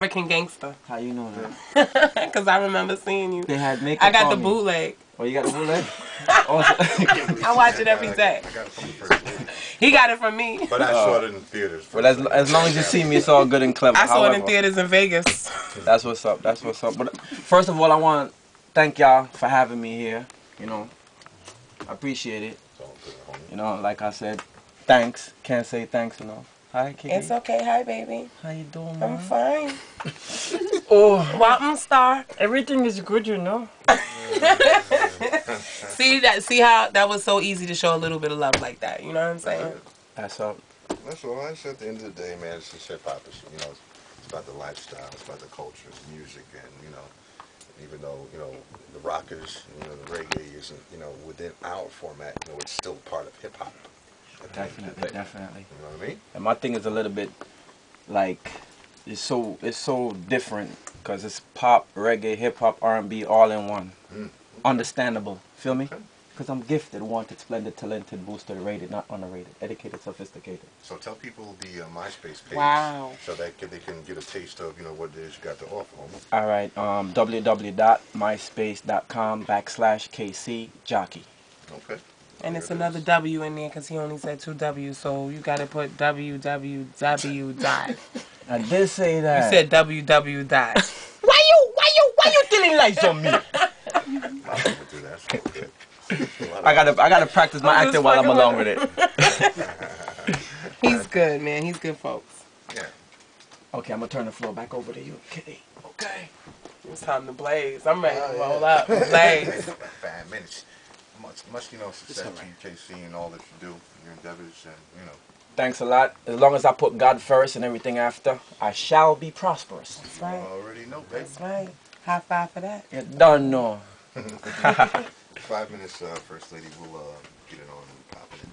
American Gangster. How you know that? Because I remember seeing you. They had makeup I got the me. bootleg. Oh, you got the bootleg? oh, I watch it every day. I got it from the first movie. He got it from me. But I saw it in oh. theaters. well, as, as long as you see me, it's all good and clever. I saw it in theaters in Vegas. That's what's up. That's what's up. But first of all, I want to thank y'all for having me here. You know, I appreciate it. It's all good, homie. You know, like I said, thanks. Can't say thanks enough. Hi, Kiki. It's okay. Hi, baby. How you doing, I'm man? fine. Oh, Welcome, star. everything is good, you know. See that? See how that was so easy to show a little bit of love like that. You know what I'm saying? That's up. That's all. I said at the end of the day, man, it's just hip hop. It's, you know, it's, it's about the lifestyle. It's about the culture, it's music, and you know, even though you know the rockers, you know, the reggae isn't, you know, within our format, you know, it's still part of hip hop. At the end of the Definitely, day. definitely. You know what I mean? And my thing is a little bit like it's so it's so different because it's pop, reggae, hip hop, R and B all in one. Mm. Understandable. Feel me? Okay. Because I'm gifted, wanted, splendid, talented, boosted, rated, not underrated, educated, sophisticated. So tell people the uh, MySpace page, Wow. so that can, they can get a taste of, you know, what it is you got to offer, homie. All right. Um, www.myspace.com backslash KC Jockey. Okay. And it's another. W in there because he only said two W's, so you got to put www dot. I did say that. You that. said www dot. why you why you why you telling lies on me? A lot of people do that. So good. A lot of- I gotta I gotta practice my I'm acting while I'm fucking along with with it. He's good, man. He's good, folks. Yeah. Okay, I'm gonna turn the floor back over to you, Kitti. Okay. It's time to blaze. I'm ready to Oh, roll up. Blaze. Five minutes. Much, much, you know, success all to right. you, KC, and all that you do, your endeavors, and you know. Thanks a lot. As long as I put God first and everything after, I shall be prosperous. That's right. already know, baby. That's right. High five for that. You don't know. Five minutes, uh, First Lady. We'll uh, get it on